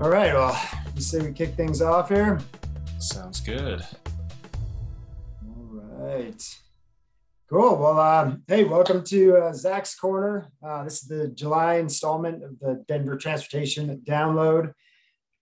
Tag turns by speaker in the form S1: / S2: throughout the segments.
S1: All right, well, you say we kick things off here.
S2: Sounds good.
S1: All right. Cool. Well, um, hey, welcome to uh, Zac's Corner. Uh, this is the July installment of the Denver Transportation Download.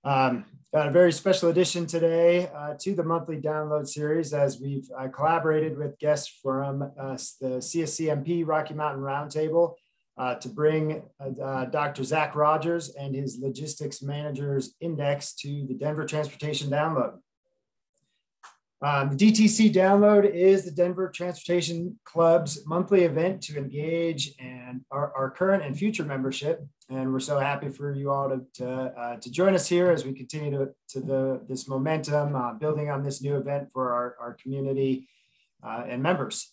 S1: Um, got a very special edition today uh, to the monthly download series as we've uh, collaborated with guests from uh, the CSCMP Rocky Mountain Roundtable uh, to bring uh, Dr. Zac Rogers and his Logistics Managers Index to the Denver Transportation Download. Um, the DTC Download is the Denver Transportation Club's monthly event to engage and our, our current and future membership. And we're so happy for you all to, to, uh, to join us here as we continue to, to the, this momentum, uh, building on this new event for our, our community uh, and members.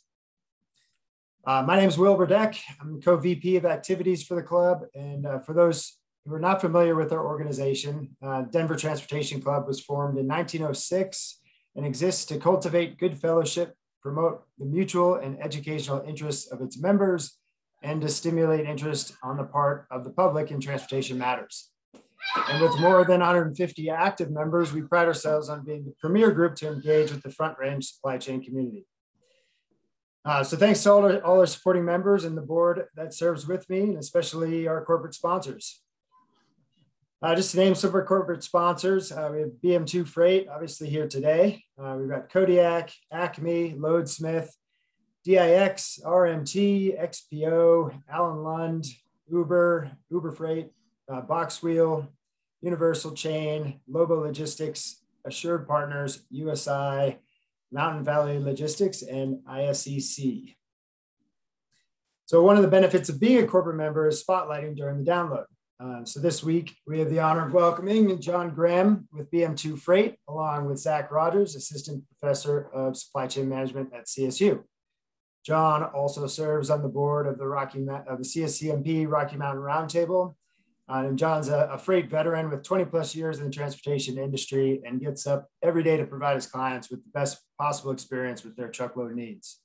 S1: Uh, my name is Will Burdeck. I'm co-VP of activities for the club. And uh, for those who are not familiar with our organization, uh, Denver Transportation Club was formed in 1906 and exists to cultivate good fellowship, promote the mutual and educational interests of its members, and to stimulate interest on the part of the public in transportation matters. And with more than 150 active members, we pride ourselves on being the premier group to engage with the front range supply chain community. Uh, so thanks to all our, all our supporting members and the board that serves with me, and especially our corporate sponsors. Uh, just to name some of our corporate sponsors, uh, we have BM2 Freight, obviously here today. Uh, we've got Kodiak, Acme, Loadsmith, DIX, RMT, XPO, Allen Lund, Uber, Uber Freight, uh, Boxwheel, Universal Chain, Lobo Logistics, Assured Partners, USI, Mountain Valley Logistics, and ISEC. So one of the benefits of being a corporate member is spotlighting during the download. Uh, so this week, we have the honor of welcoming John Graham with BM2 Freight, along with Zac Rogers, Assistant Professor of Supply Chain Management at CSU. John also serves on the board of the Rocky of the CSCMP Rocky Mountain Roundtable. Uh, and John's a, a, freight veteran with 20 plus years in the transportation industry and gets up every day to provide his clients with the best possible experience with their truckload needs.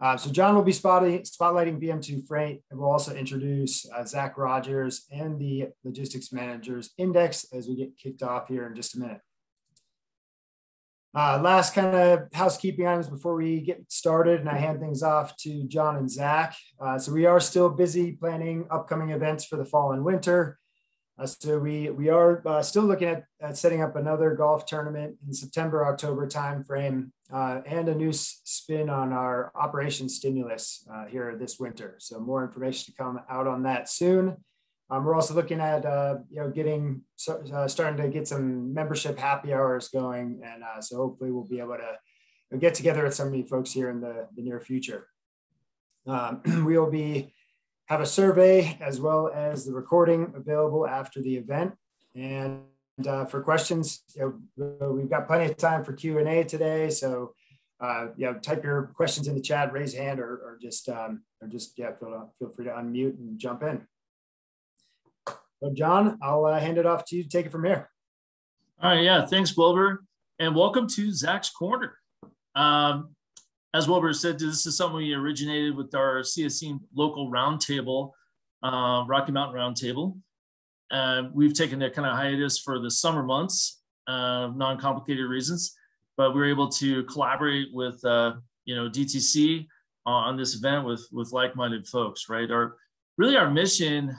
S1: Uh, so John will be spotlighting BM2 Freight and we'll also introduce uh, Zac Rogers and the Logistics Managers Index as we get kicked off here in just a minute. Uh, last kind of housekeeping items before we get started and I hand things off to John and Zac. Uh, so we are still busy planning upcoming events for the fall and winter. Uh, so we we are uh, still looking at, at setting up another golf tournament in September October timeframe uh, and a new spin on our operation stimulus uh, here this winter. So more information to come out on that soon. Um, we're also looking at uh, you know getting uh, starting to get some membership happy hours going, and so hopefully we'll be able to get together with some of you folks here in the, the near future. Um, we will be have a survey as well as the recording available after the event. And uh, for questions, you know, we've got plenty of time for Q&A today. So, uh, you know, type your questions in the chat, raise hand, or, or just, um, or just, yeah, feel, feel free to unmute and jump in. So John, I'll uh, hand it off to you to take it from here.
S3: All right, yeah, thanks, Wilbur. And welcome to Zac's Corner. Um, as Wilbur said, this is something we originated with our CSC local roundtable, uh, Rocky Mountain Roundtable. Uh, we've taken a kind of hiatus for the summer months, uh, non-complicated reasons, but we were able to collaborate with, uh, you know, DTC on this event with with like-minded folks. Right. Our really our mission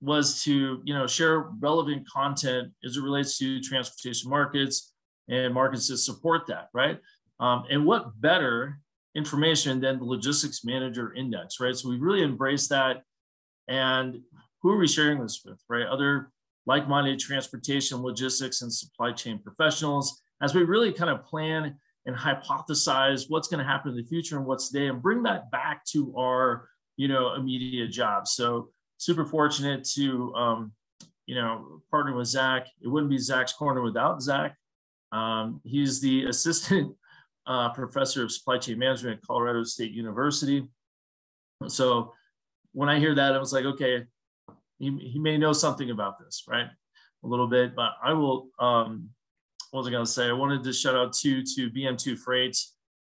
S3: was to you know share relevant content as it relates to transportation markets and markets that support that. Right. Um, and what better information than the logistics manager index, right? So we really embrace that. And who are we sharing this with, right? Other like-minded transportation, logistics, and supply chain professionals as we really kind of plan and hypothesize what's going to happen in the future and what's today and bring that back to our, you know, immediate jobs. So super fortunate to, um, you know, partner with Zac. It wouldn't be Zac's Corner without Zac. Um, he's the assistant uh, professor of supply chain management at Colorado State University. So when I hear that, I was like, okay, he, he may know something about this, right? A little bit, but I will, um, what was I going to say? I wanted to shout out to, to BM2 Freight.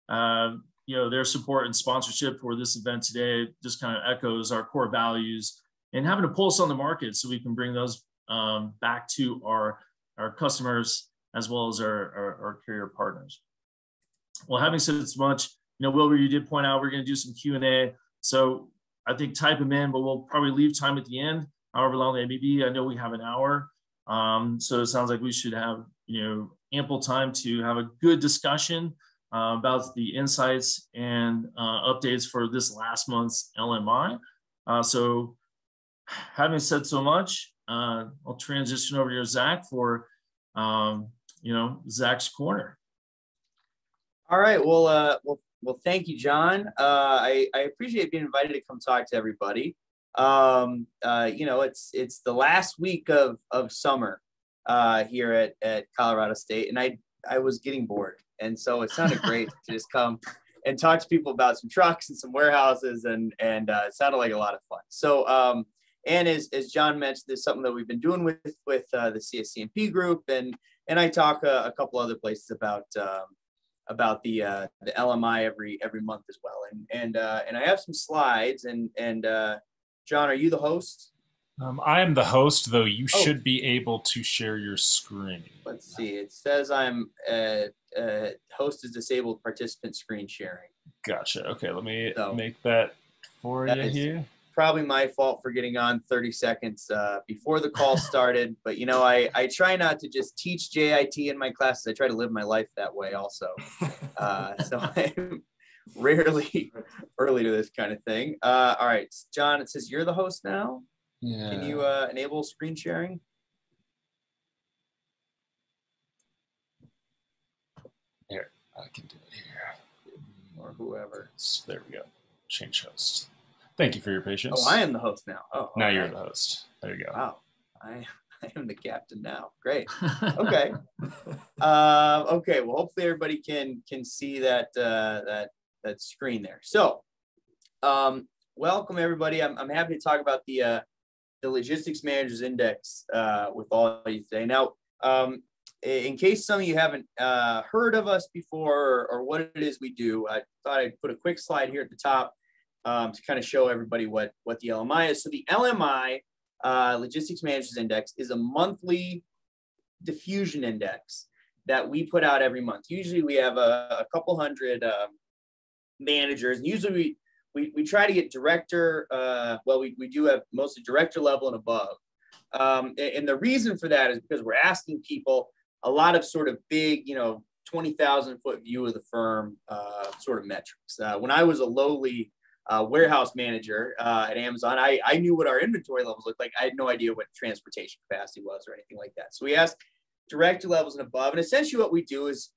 S3: Uh, you know, their support and sponsorship for this event today just kind of echoes our core values and having a pulse on the market so we can bring those um, back to our, our customers as well as our, our, our carrier partners. Well, having said so much, you know, Wilbur, you did point out we're going to do some Q&A. So I think type them in, but we'll probably leave time at the end, however long they may be. I know we have an hour. Um, so it sounds like we should have, you know, ample time to have a good discussion uh, about the insights and uh, updates for this last month's LMI. Uh, so having said so much, uh, I'll transition over to Zac for, um, you know, Zac's corner.
S2: All right. Well, uh, well, well, thank you, John. Uh, I, I appreciate being invited to come talk to everybody. Um, uh, you know, it's it's the last week of of summer uh, here at at Colorado State, and I I was getting bored, and so it sounded great to just come and talk to people about some trucks and some warehouses, and and uh, it sounded like a lot of fun. So, um, and as as John mentioned, this is something that we've been doing with with uh, the CSCMP group, and and I talk a, a couple other places about. Um, about the uh, the LMI every every month as well. And and uh, and I have some slides. And and uh, John, are you the host?
S4: Um, I am the host, though you oh. should be able to share your screen.
S2: Let's see. It says I'm uh, uh, host is disabled participant screen sharing.
S4: Gotcha. Okay, let me so, make that for you here
S2: probably my fault for getting on 30 seconds uh, before the call started. but you know, I, I try not to just teach JIT in my classes. I try to live my life that way also. Uh, so I'm rarely early to this kind of thing. Uh, all right, John, it says you're the host now.
S4: Yeah.
S2: Can you uh, enable screen sharing?
S4: Here, I can do it here.
S2: Or whoever.
S4: So There we go. Change host. Thank you for your patience.
S2: Oh, I am the host now. Oh,
S4: now you're the host. There you go.
S2: Wow, I, I am the captain now. Great. Okay. uh, okay. Well, hopefully everybody can can see that uh, that that screen there. So, um, welcome everybody. I'm I'm happy to talk about the uh, the Logistics Managers Index uh, with all of you today. Now, um, in case some of you haven't uh, heard of us before or, or, what it is we do, I thought I'd put a quick slide here at the top um, to kind of show everybody what, what the LMI is. So the LMI, uh, Logistics Managers Index, is a monthly diffusion index that we put out every month. Usually we have a, a couple hundred um, managers. And usually we, we, we try to get director, uh, well, we, we do have mostly director level and above. Um, and, and the reason for that is because we're asking people a lot of sort of big, you know, 20,000 foot view of the firm uh, sort of metrics. Uh, when I was a lowly uh, warehouse manager uh, at Amazon, I, I knew what our inventory levels looked like. I had no idea what transportation capacity was or anything like that. So we asked director levels and above. And essentially what we do is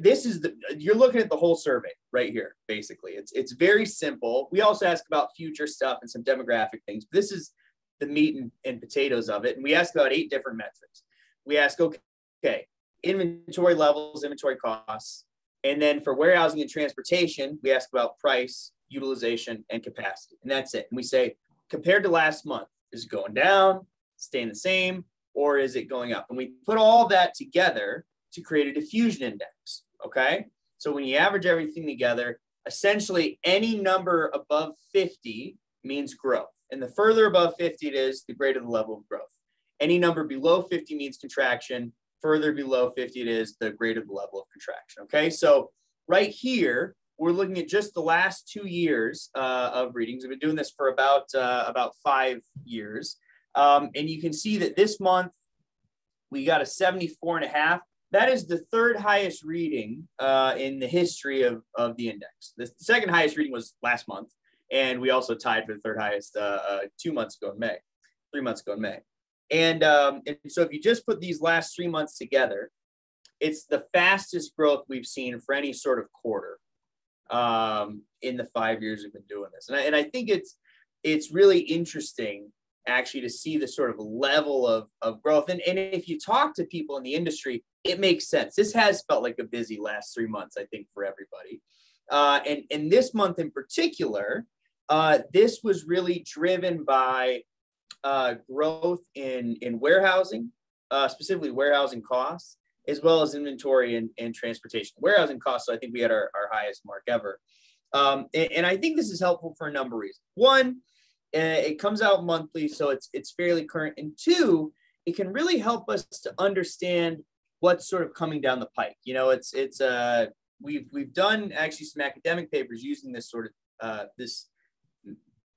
S2: this is the you're looking at the whole survey right here basically. It's it's very simple. We also ask about future stuff and some demographic things. This is the meat and, and potatoes of it. And we ask about eight different metrics. We ask okay, okay inventory levels inventory costs. And then for warehousing and transportation we ask about price utilization, and capacity. And that's it. And we say, compared to last month, is it going down, staying the same, or is it going up? And we put all that together to create a diffusion index. Okay. So when you average everything together, essentially any number above 50 means growth. And the further above 50 it is, the greater the level of growth. Any number below 50 means contraction. Further below 50 it is, the greater the level of contraction. Okay. So right here, we're looking at just the last two years uh, of readings. We've been doing this for about uh, about five years, um, and you can see that this month we got a 74 and a half. That is the third highest reading uh, in the history of, of the index. The second highest reading was last month, and we also tied for the third highest uh, uh, two months ago in May, three months ago in May. And, um, and so if you just put these last three months together, it's the fastest growth we've seen for any sort of quarter um, in the five years we've been doing this. And I, and I think it's it's really interesting actually to see the sort of level of, of growth. And, and if you talk to people in the industry, it makes sense. This has felt like a busy last three months, I think, for everybody. Uh, and, and this month in particular, uh, this was really driven by uh, growth in, in warehousing, uh, specifically warehousing costs, as well as inventory and, and transportation. Warehousing costs, so I think we had our, our highest mark ever. Um, and, and, I think this is helpful for a number of reasons. One, uh, it comes out monthly, so it's it's fairly current. And two, it can really help us to understand what's sort of coming down the pike. You know, it's it's uh we've we've done actually some academic papers using this sort of uh, this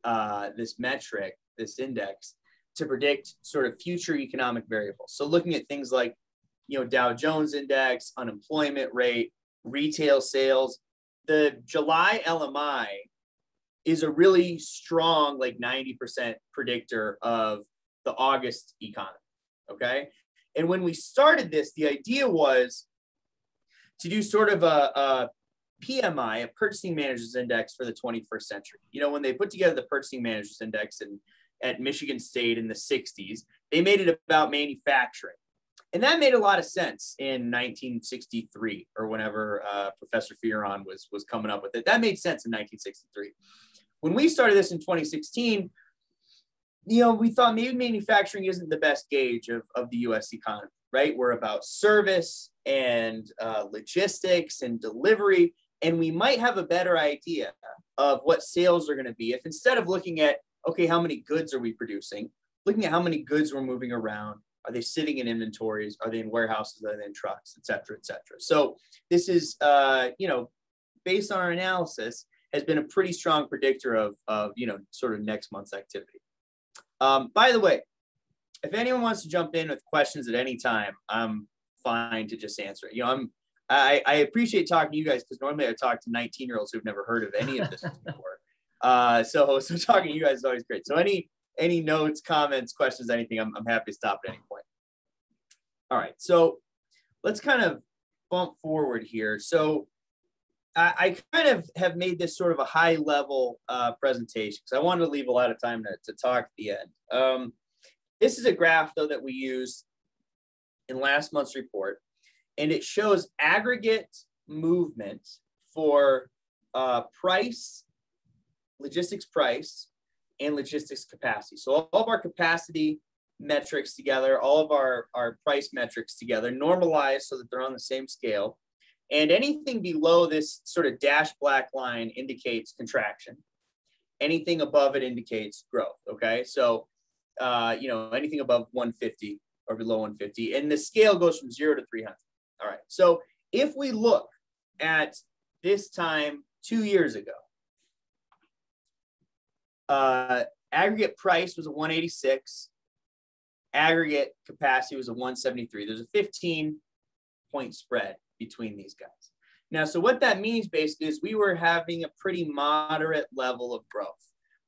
S2: uh, this metric, this index, to predict sort of future economic variables. So looking at things like you know Dow Jones index, unemployment rate, retail sales. The July LMI is a really strong, like 90% predictor of the August economy. Okay. And when we started this, the idea was to do sort of a, a PMI, a purchasing managers index for the 21st century. You know, when they put together the purchasing managers index in, at Michigan State in the 60s, they made it about manufacturing. And that made a lot of sense in 1963 or whenever uh, Professor Fearon was, was coming up with it. That made sense in 1963. When we started this in 2016, you know, we thought maybe manufacturing isn't the best gauge of, of the US economy, right? We're about service and uh, logistics and delivery. And we might have a better idea of what sales are going to be if instead of looking at, okay, how many goods are we producing, looking at how many goods we're moving around, are they sitting in inventories? Are they in warehouses? Are they in trucks, et cetera, et cetera? So this is, uh, you know, based on our analysis, has been a pretty strong predictor of, of you know, sort of next month's activity. Um, by the way, if anyone wants to jump in with questions at any time, I'm fine to just answer it. You know, I'm I, I appreciate talking to you guys because normally I talk to 19 year olds who've never heard of any of this before. Uh, so so talking to you guys is always great. So any any notes, comments, questions, anything, I'm, I'm happy to stop at any point. All right, so let's kind of bump forward here. So I, I kind of have made this sort of a high level uh, presentation because I wanted to leave a lot of time to, to talk at the end. Um, this is a graph though that we used in last month's report, and it shows aggregate movement for uh, price, logistics price, and logistics capacity. So all of our capacity metrics together, all of our, our price metrics together, normalized so that they're on the same scale. And anything below this sort of dash black line indicates contraction. Anything above it indicates growth. Okay. So, uh, you know, anything above 150 or below 150. And the scale goes from zero to 300. All right. So if we look at this time two years ago, uh, aggregate price was a 186. Aggregate capacity was a 173. There's a 15 point spread between these guys. Now, so what that means basically is we were having a pretty moderate level of growth.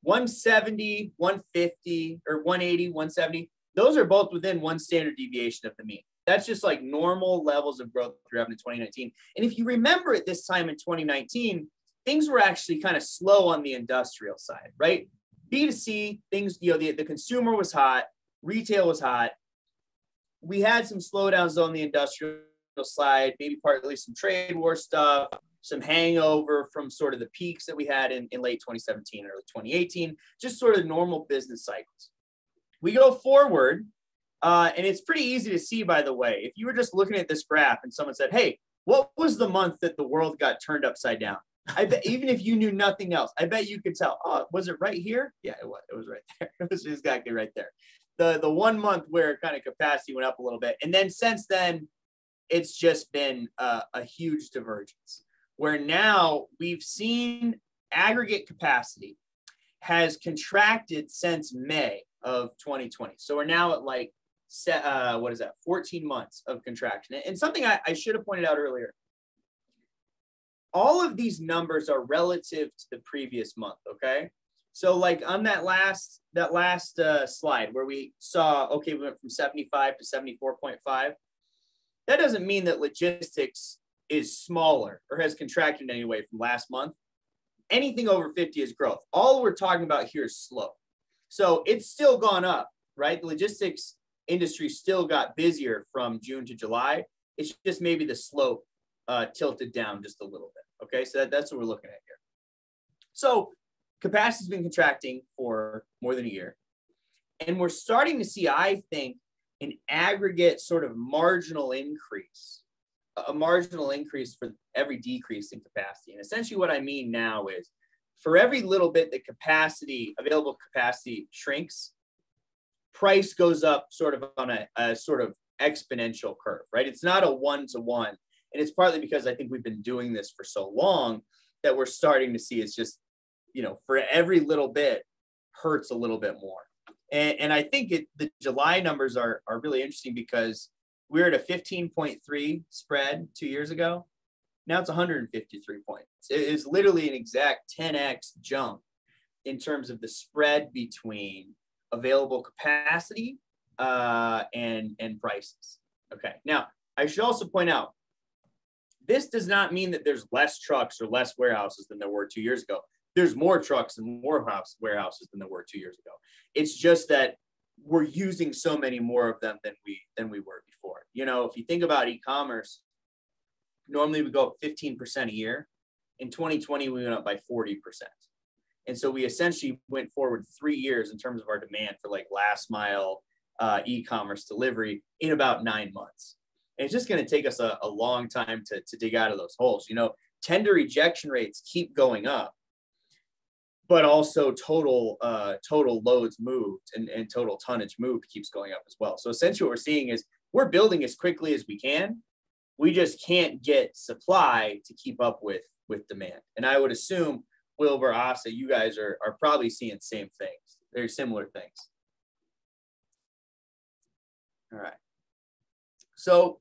S2: 170, 150, or 180, 170, those are both within one standard deviation of the mean. That's just like normal levels of growth having in 2019. And if you remember at this time in 2019, things were actually kind of slow on the industrial side, right? B2C, things, you know, the, the consumer was hot, retail was hot. We had some slowdowns on the industrial side, maybe partly some trade war stuff, some hangover from sort of the peaks that we had in, in late 2017, early 2018, just sort of normal business cycles. We go forward, uh, and it's pretty easy to see, by the way, if you were just looking at this graph and someone said, hey, what was the month that the world got turned upside down? I bet even if you knew nothing else, I bet you could tell. Oh, was it right here? Yeah, it was. It was right there. It was exactly right there. The the one month where kind of capacity went up a little bit, and then since then, it's just been a, a huge divergence. Where now we've seen aggregate capacity has contracted since May of 2020. So we're now at like uh, what is that? 14 months of contraction. And something I, I should have pointed out earlier all of these numbers are relative to the previous month okay? So like on that last that last uh, slide where we saw okay we went from 75 to 74.5 that doesn't mean that logistics is smaller or has contracted in any way from last month. Anything over 50 is growth. All we're talking about here is slow. So it's still gone up right? The logistics industry still got busier from june to july. It's just maybe the slope uh, tilted down just a little bit Okay, so that, that's what we're looking at here. So capacity's been contracting for more than a year. And we're starting to see, I think, an aggregate sort of marginal increase, a marginal increase for every decrease in capacity. And essentially what I mean now is for every little bit that capacity, available capacity shrinks, price goes up sort of on a, a sort of exponential curve, right? It's not a one to one. And it's partly because I think we've been doing this for so long that we're starting to see it's just, you know, for every little bit hurts a little bit more. And, and I think it, the July numbers are, are really interesting because we are at a 15.3 spread two years ago. Now it's 153 points. It is literally an exact 10x jump in terms of the spread between available capacity uh, and and prices. Okay. Now I should also point out this does not mean that there's less trucks or less warehouses than there were two years ago. There's more trucks and more house warehouses than there were two years ago. It's just that we're using so many more of them than we than we were before. You know, if you think about e-commerce, normally we go up 15% a year. In 2020, we went up by 40%. And so we essentially went forward three years in terms of our demand for like last mile uh, e-commerce delivery in about nine months. And it's just going to take us a, a long time to, to dig out of those holes. You know, tender rejection rates keep going up, but also total uh, total loads moved and, and total tonnage moved keeps going up as well. So essentially what we're seeing is we're building as quickly as we can. We just can't get supply to keep up with with demand. And I would assume Wilbur, Asa, you guys are, are probably seeing the same things, very similar things. All right. So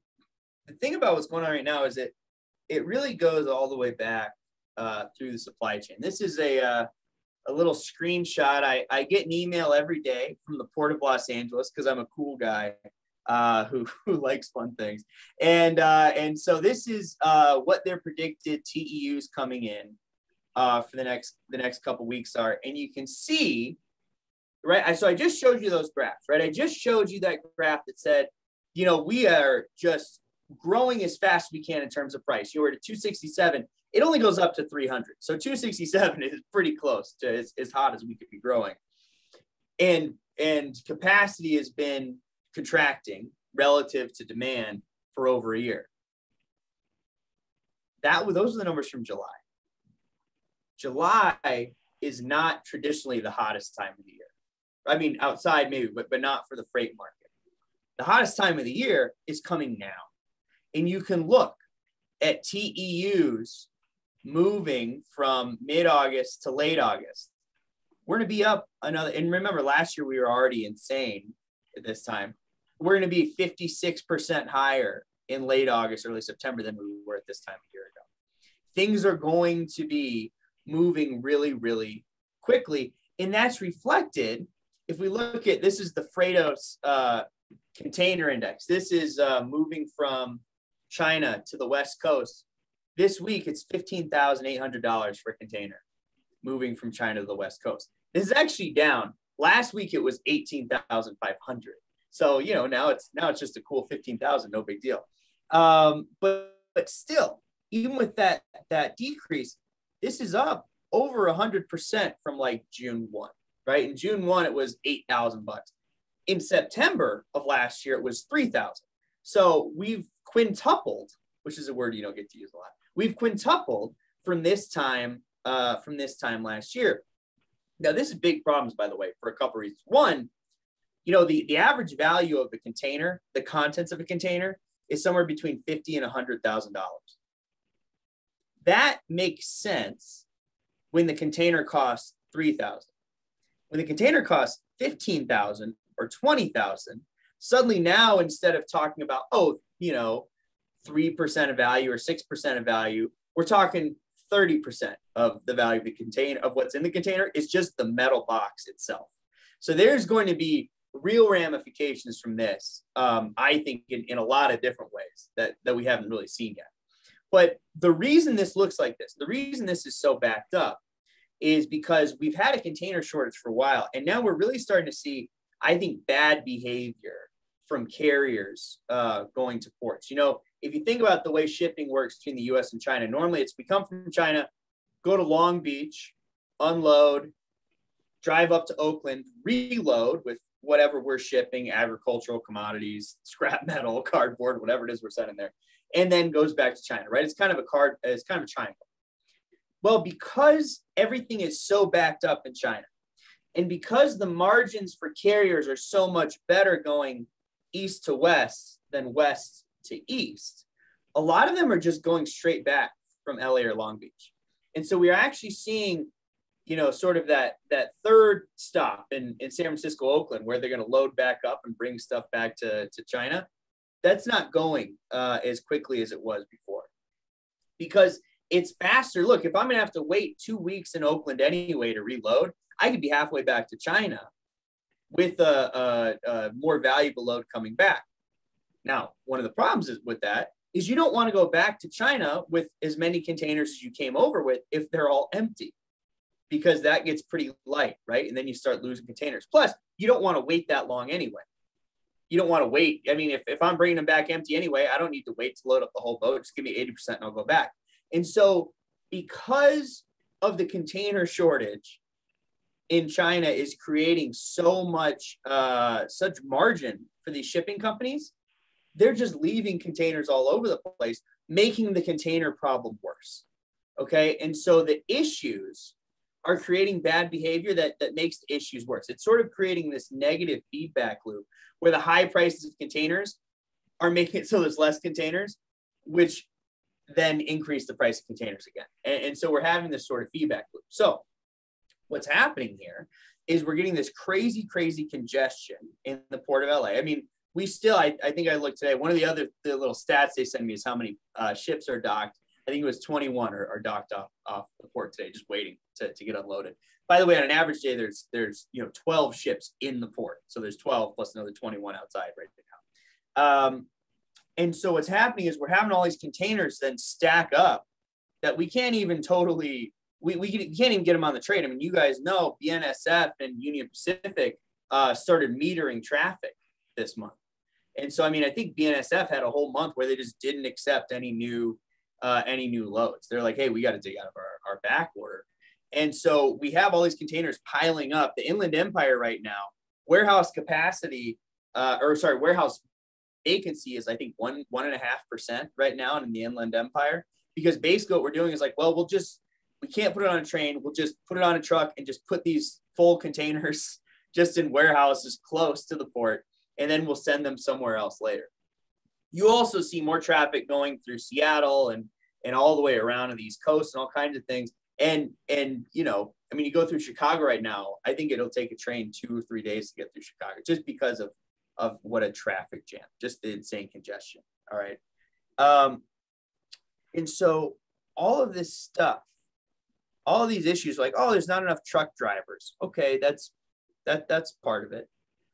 S2: the thing about what's going on right now is that it really goes all the way back uh, through the supply chain. This is a, uh, a little screenshot. I, I get an email every day from the Port of Los Angeles because I'm a cool guy uh, who, who likes fun things. And, uh, and so this is uh, what their predicted TEUs coming in uh, for the next the next couple weeks are. And you can see, right? So I just showed you those graphs, right? I just showed you that graph that said, you know, we are just growing as fast as we can in terms of price. You were at 267. It only goes up to 300. So 267 is pretty close to as, as hot as we could be growing. And and capacity has been contracting relative to demand for over a year. That those are the numbers from July. July is not traditionally the hottest time of the year. I mean, outside maybe, but, but not for the freight market. The hottest time of the year is coming now. And you can look at TEUs moving from mid August to late August. We're going to be up another, and remember, last year we were already insane at this time. We're going to be 56% higher in late August, early September than we were at this time a year ago. Things are going to be moving really, really quickly. And that's reflected if we look at this is the Freightos uh, container index. This is uh, moving from China to the West Coast. This week it's $15,800 for a container moving from China to the West Coast. This is actually down. Last week it was 18,500. So, you know, now it's now it's just a cool 15,000, no big deal. Um, but but still, even with that that decrease, this is up over 100% from like June 1, right? In June 1, it was 8,000 bucks. In September of last year, it was 3,000. So we've quintupled, which is a word you don't get to use a lot. We've quintupled from this time, uh, from this time last year. Now, this is big problems, by the way, for a couple reasons. One, you know, the, the average value of a container, the contents of a container, is somewhere between fifty and hundred thousand dollars. That makes sense when the container costs 3000 When the container costs 15000 or 20000 suddenly now instead of talking about, oh, you know, 3% of value or 6% of value, we're talking 30% of the value of the container of what's in the container is just the metal box itself. So there's going to be real ramifications from this, um, I think, in, in a lot of different ways that, that we haven't really seen yet. But the reason this looks like this, the reason this is so backed up is because we've had a container shortage for a while. And now we're really starting to see, I think, bad behavior from carriers uh, going to ports. You know, if you think about the way shipping works between the US and China, normally it's we come from China, go to Long Beach, unload, drive up to Oakland, reload with whatever we're shipping agricultural commodities, scrap metal, cardboard, whatever it is we're sending there and then goes back to China, right? It's kind of a card, it's kind of a triangle. Well, because everything is so backed up in China, And because the margins for carriers are so much better going east to west than west to east, a lot of them are just going straight back from LA or Long Beach. And so we are actually seeing, you know, sort of that that third stop in, in San Francisco, Oakland, where they're going to load back up and bring stuff back to, to China. That's not going uh, as quickly as it was before because it's faster. Look, if I'm going to have to wait two weeks in Oakland anyway to reload, I could be halfway back to China with a, a, a more valuable load coming back. Now, one of the problems is with that is you don't want to go back to China with as many containers as you came over with if they're all empty, because that gets pretty light, right? And then you start losing containers. Plus, you don't want to wait that long anyway. You don't want to wait. I mean, if, if I'm bringing them back empty anyway, I don't need to wait to load up the whole boat. Just give me 80% and I'll go back. And so, because of the container shortage in China is creating so much, uh, such margin for these shipping companies, they're just leaving containers all over the place, making the container problem worse. Okay. And so the issues are creating bad behavior that, that makes the issues worse. It's sort of creating this negative feedback loop where the high prices of containers are making it so there's less containers, which then increase the price of containers again. And, and so we're having this sort of feedback loop. So what's happening here is we're getting this crazy, crazy congestion in the port of LA. I mean, we still, I, I think I looked today, one of the other the little stats they sent me is how many uh, ships are docked. I think it was 21 are, are docked off, off the port today, just waiting to, to get unloaded. By the way, on an average day, there's there's you know 12 ships in the port. So there's 12 plus another 21 outside right now. Um, and so what's happening is we're having all these containers then stack up that we can't even totally we, we can't even get them on the trade. I mean, you guys know BNSF and Union Pacific uh, started metering traffic this month. And so, I mean, I think BNSF had a whole month where they just didn't accept any new, uh, any new loads. They're like, hey, we got to dig out of our, our back order. And so we have all these containers piling up. The Inland Empire right now, warehouse capacity, uh, or sorry, warehouse vacancy is I think one one and a half percent right now in the Inland Empire. Because basically what we're doing is like, well, we'll just we can't put it on a train. We'll just put it on a truck and just put these full containers just in warehouses close to the port and then we'll send them somewhere else later. You also see more traffic going through Seattle and and all the way around to the East Coast and all kinds of things. And and you know, I mean, you go through Chicago right now. I think it'll take a train two or three days to get through Chicago just because of of what a traffic jam, just the insane congestion. All right. Um, and so all of this stuff, all these issues, like, oh, there's not enough truck drivers. Okay, that's that that's part of it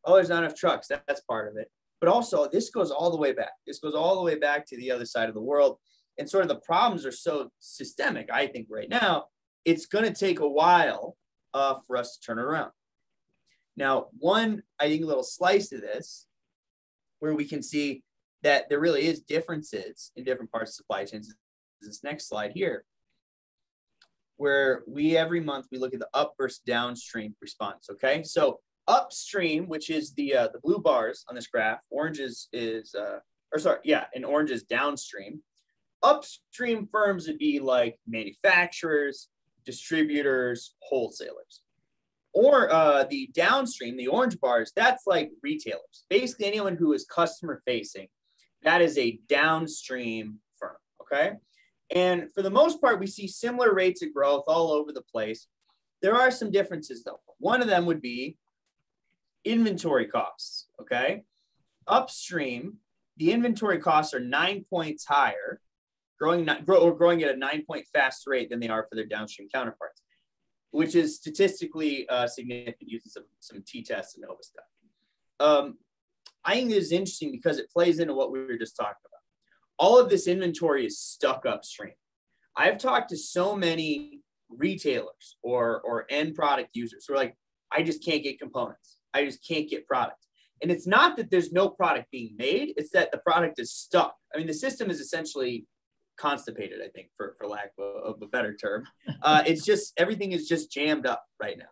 S2: oh, there's not enough trucks. That, that's part of it. But also, this goes all the way back. This goes all the way back to the other side of the world. And sort of the problems are so systemic, I think, right now, it's going to take a while uh, for us to turn around. Now, one, I think, little slice of this where we can see that there really is differences in different parts of supply chains. This next slide here, where we every month we look at the up versus downstream response. Okay, so upstream, which is the uh, the blue bars on this graph, orange is, is uh, or sorry, yeah, and orange is downstream. Upstream firms would be like manufacturers, distributors, wholesalers. Or uh, the downstream, the orange bars, that's like retailers. Basically, anyone who is customer facing, that is a downstream firm. Okay. And for the most part, we see similar rates of growth all over the place. There are some differences though. One of them would be inventory costs, okay? Upstream, the inventory costs are nine points higher, growing not, grow, or growing at a nine point faster rate than they are for their downstream counterparts, which is statistically uh, significant using some, some t-tests and ANOVA stuff. Um, I think this is interesting because it plays into what we were just talking about. All of this inventory is stuck upstream. I've talked to so many retailers or, or end product users who are like, I just can't get components. I just can't get product. And it's not that there's no product being made, it's that the product is stuck. I mean, the system is essentially constipated, I think, for, for lack of, a better term. Uh, it's just everything is just jammed up right now.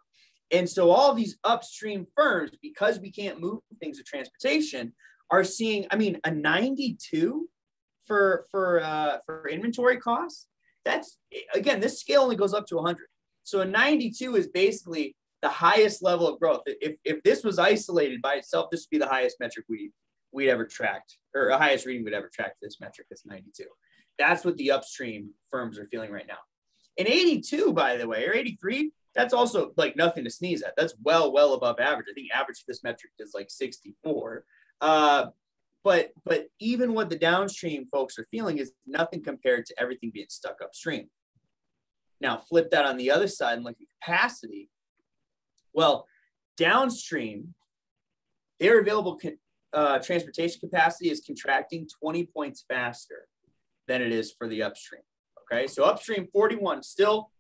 S2: And so all these upstream firms, because we can't move things with transportation, are seeing, I mean, a 92 for for uh, for inventory costs. That's again, this scale only goes up to 100. So a 92 is basically the highest level of growth. If, if this was isolated by itself, this would be the highest metric we we'd ever tracked, or the highest reading we'd ever tracked for this metric is 92. That's what the upstream firms are feeling right now. And 82, by the way, or 83, that's also like nothing to sneeze at. That's well, well above average. I think average for this metric is like 64. Uh, but but even what the downstream folks are feeling is nothing compared to everything being stuck upstream. Now flip that on the other side and look at capacity. Well, downstream, their available uh, transportation capacity is contracting 20 points faster than it is for the upstream. Okay, so upstream 41 still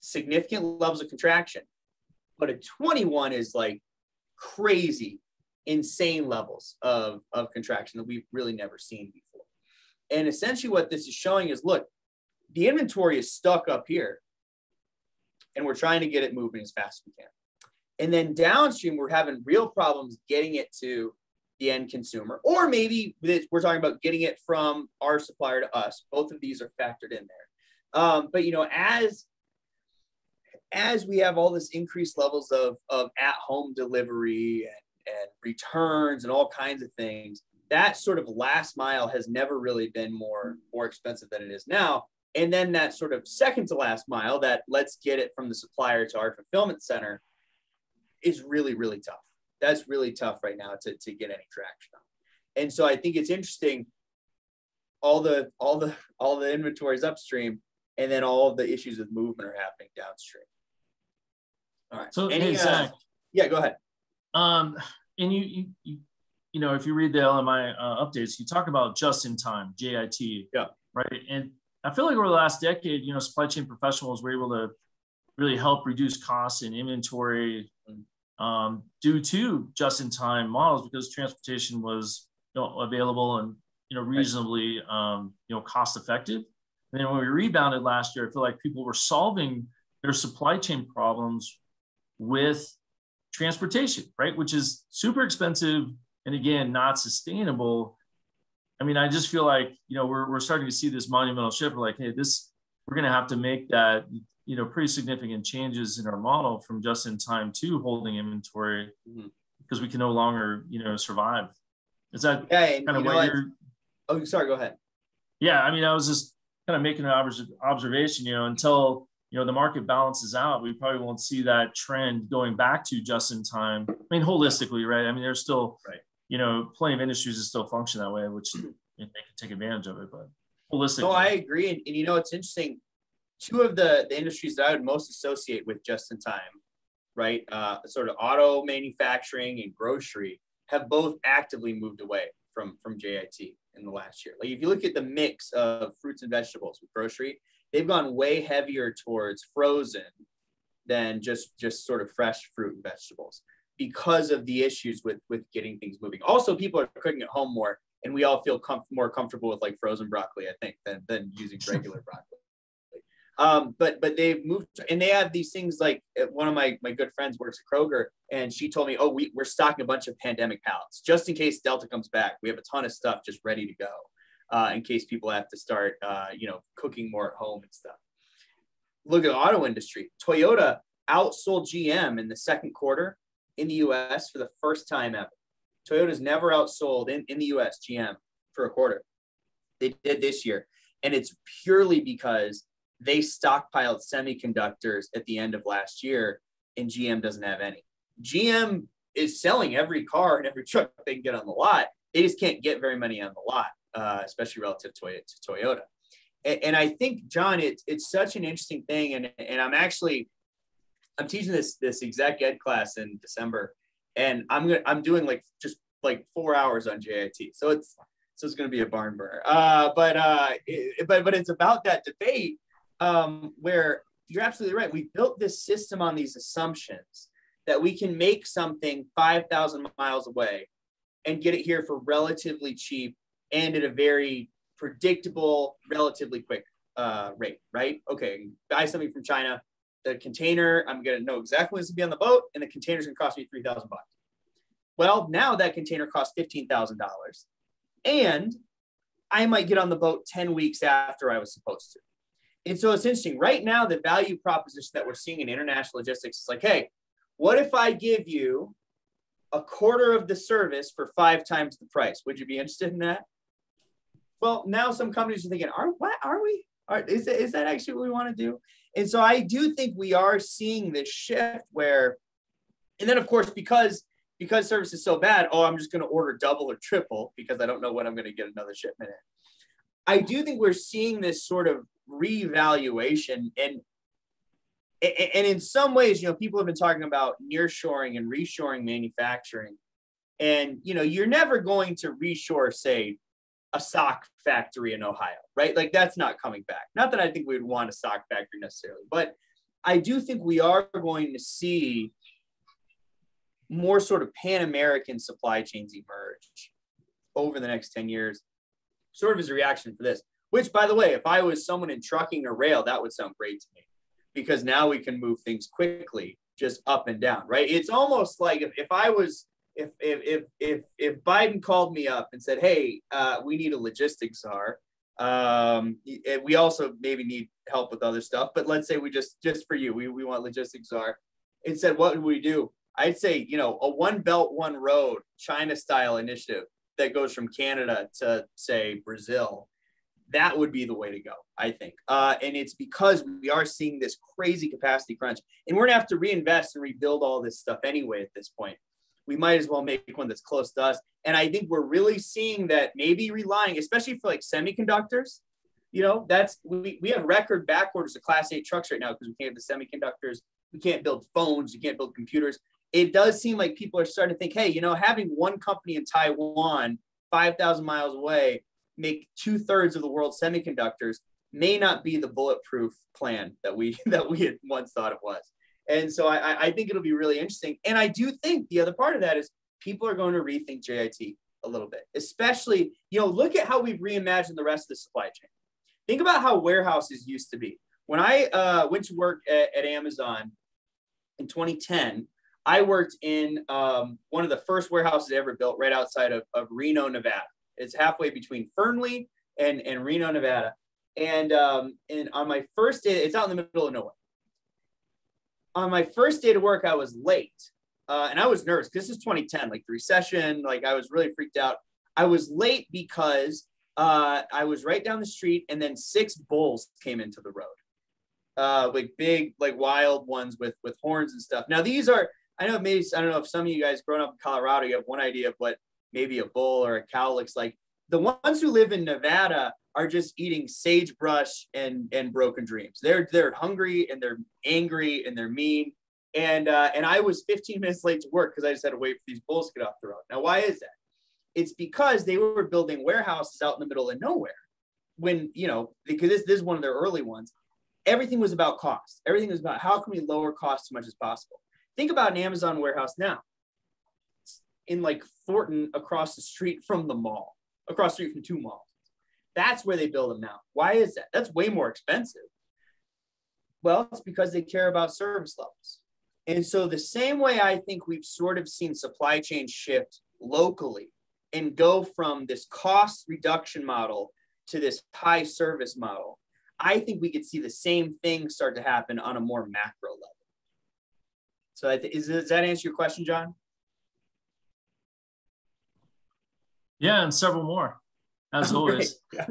S2: significant levels of contraction, but a 21 is like crazy, insane levels of, of contraction that we've really never seen before. And essentially, what this is showing is look, the inventory is stuck up here, and we're trying to get it moving as fast as we can. And then downstream, we're having real problems getting it to the end consumer, or maybe we're talking about getting it from our supplier to us. Both of these are factored in there. Um, but you know, as as we have all this increased levels of, of at-home delivery and, and returns and all kinds of things, that sort of last mile has never really been more more expensive than it is now. And then that sort of second to last mile, that let's get it from the supplier to our fulfillment center, is really really tough. That's really tough right now to, to get any traction on. And so I think it's interesting. All the all the all the inventories upstream, and then all of the issues with movement are happening downstream. All right.
S3: So, Any, hey, Zac, uh,
S2: yeah, go ahead.
S3: Um, and you, you, you, you know, if you read the LMI uh, updates, you talk about just in time, JIT.
S2: Yeah.
S3: Right. And I feel like over the last decade, you know, supply chain professionals were able to really help reduce costs in inventory um, due to just in time models because transportation was you know, available and, you know, reasonably, um, you know, cost effective. And then when we rebounded last year, I feel like people were solving their supply chain problems with transportation, right? Which is super expensive and again, not sustainable. I mean, I just feel like, you know, we're, we're starting to see this monumental shift. We're like, hey, this, we're going to have to make that, you know, pretty significant changes in our model from just in time to holding inventory mm-hmm. because we can no longer, you know, survive. Is that
S2: yeah, kind of what you're? Oh, sorry, go ahead.
S3: Yeah. I mean, I was just kind of making an observation, you know, until you know the market balances out we probably won't see that trend going back to just in time. I mean holistically right? I mean there's still right. you know plenty of industries that still function that way which they can take advantage of it but holistically.
S2: No i agree and, and you know it's interesting. Two of the the industries that i would most associate with just in time right uh, sort of auto manufacturing and grocery have both actively moved away from from jit in the last year. Like if you look at the mix of fruits and vegetables with grocery they've gone way heavier towards frozen than just just sort of fresh fruit and vegetables because of the issues with with getting things moving. Also, people are cooking at home more, and we all feel com- more comfortable with like frozen broccoli, I think, than than using regular broccoli. Um, but but they've moved and they have these things like uh, one of my my good friends works at Kroger and she told me, oh, we, we're stocking a bunch of pandemic pallets just in case Delta comes back. We have a ton of stuff just ready to go uh, in case people have to start, uh, you know, cooking more at home and stuff. Look at the auto industry. Toyota outsold GM in the second quarter in the US for the first time ever. Toyota's never outsold in, in the US GM for a quarter. They did this year. And it's purely because they stockpiled semiconductors at the end of last year and GM doesn't have any. GM is selling every car and every truck they can get on the lot. They just can't get very many on the lot uh, especially relative to, to Toyota. And, and, I think, John, it's it's such an interesting thing. And, and I'm actually, I'm teaching this, this exec ed class in December and I'm going to, I'm doing like just like four hours on JIT. So it's, so it's going to be a barn burner. Uh, but, uh, it, but, but it's about that debate um, where you're absolutely right. We built this system on these assumptions that we can make something 5,000 miles away and get it here for relatively cheap and at a very predictable, relatively quick uh, rate, right? Okay, buy something from China, the container, I'm gonna know exactly what's gonna be on the boat, and the container's gonna cost me 3,000 bucks. Well, now that container costs $15,000 and I might get on the boat 10 weeks after I was supposed to. And so it's interesting. Right now, the value proposition that we're seeing in international logistics is like, hey, What if I give you a quarter of the service for five times the price? Would you be interested in that? Well, now some companies are thinking, are what are we? Are, is, that, is that actually what we want to do? And so I do think we are seeing this shift where, and then of course, because because service is so bad, oh, I'm just going to order double or triple because I don't know when I'm going to get another shipment in. I do think we're seeing this sort of revaluation and and in some ways, you know, people have been talking about nearshoring and reshoring manufacturing. And you know, you're never going to reshore, say, a sock factory in Ohio, right? Like that's not coming back. Not that I think we would want a sock factory necessarily, but I do think we are going to see more sort of pan American supply chains emerge over the next 10 years, sort of as a reaction for this. Which, by the way, if I was someone in trucking or rail, that would sound great to me because now we can move things quickly, just up and down, right? It's almost like if, if I was if if if if Biden called me up and said, "Hey, uh, we need a logistics czar," um, we also maybe need help with other stuff, but let's say we just just for you, we we want logistics czar. It said, "What would we do?" I'd say, you know, a one belt, one road China style initiative that goes from Canada to say Brazil. That would be the way to go, I think. Uh, and it's because we are seeing this crazy capacity crunch, and we're gonna have to reinvest and rebuild all this stuff anyway at this point we might as well make one that's close to us. And I think we're really seeing that maybe relying, especially for like semiconductors, you know, that's we, we have record back orders of class eight trucks right now because we can't have the semiconductors, we can't build phones, we can't build computers. It does seem like people are starting to think, hey, you know, having one company in Taiwan, 5,000 miles away, make two thirds of the world's semiconductors may not be the bulletproof plan that we that we had once thought it was. And so I, I think it'll be really interesting. And I do think the other part of that is people are going to rethink JIT a little bit, especially, you know, look at how we've reimagined the rest of the supply chain. Think about how warehouses used to be. When I uh, went to work at, at, Amazon in 2010, I worked in um, one of the first warehouses ever built right outside of, of Reno, Nevada. It's halfway between Fernley and, and Reno, Nevada. And, um, and on my first day, it's out in the middle of nowhere on my first day to work, I was late. Uh, and I was nervous. This is 2010, like the recession. Like I was really freaked out. I was late because uh, I was right down the street, and then six bulls came into the road, uh, like big, like wild ones with with horns and stuff. Now these are, I know maybe I don't know if some of you guys growing up in Colorado, you have one idea of what maybe a bull or a cow looks like. The ones who live in Nevada are just eating sagebrush and and broken dreams. They're they're hungry and they're angry and they're mean. And uh, and I was 15 minutes late to work because I just had to wait for these bulls to get off the road. Now, why is that? It's because they were building warehouses out in the middle of nowhere. When you know, because this, this is one of their early ones. Everything was about cost. Everything was about how can we lower costs as much as possible. Think about an Amazon warehouse now. in like Thornton across the street from the mall, across the street from two malls. That's where they build them now. Why is that? That's way more expensive. Well, it's because they care about service levels. And so, the same way I think we've sort of seen supply chain shift locally and go from this cost reduction model to this high service model, I think we could see the same thing start to happen on a more macro level. So, is, does that answer your question, John?
S3: Yeah, and several more as always. but